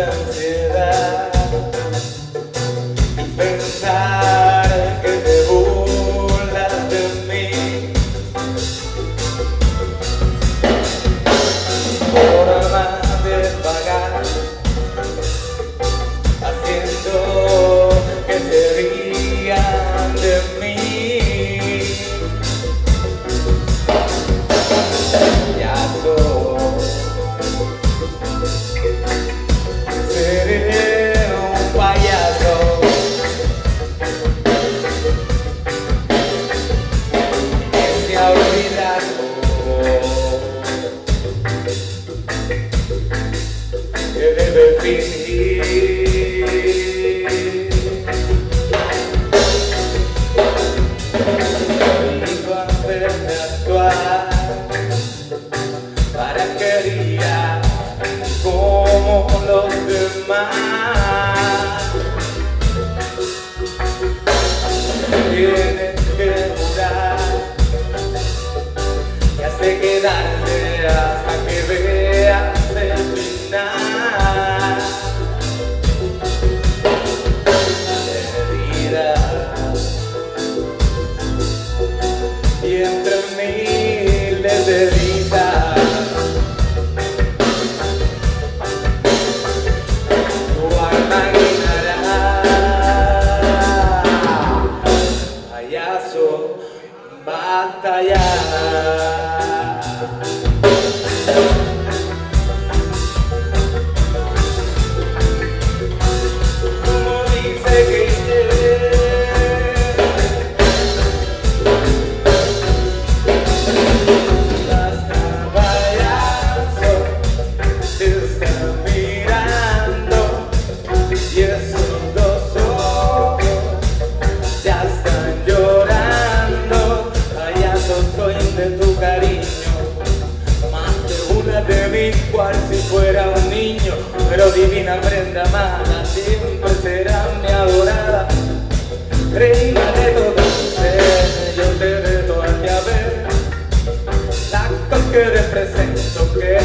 esta y pensar You've never here. Entre miles de heridas. Tu alma guinará, payaso, batallar. Y esos dos ojos ya están llorando. Payaso soy de tu cariño, más de una de mí cual si fuera un niño, pero divina prenda amada siempre será mi adorada. Reina de todo ser, yo te reto a ver la que represento, que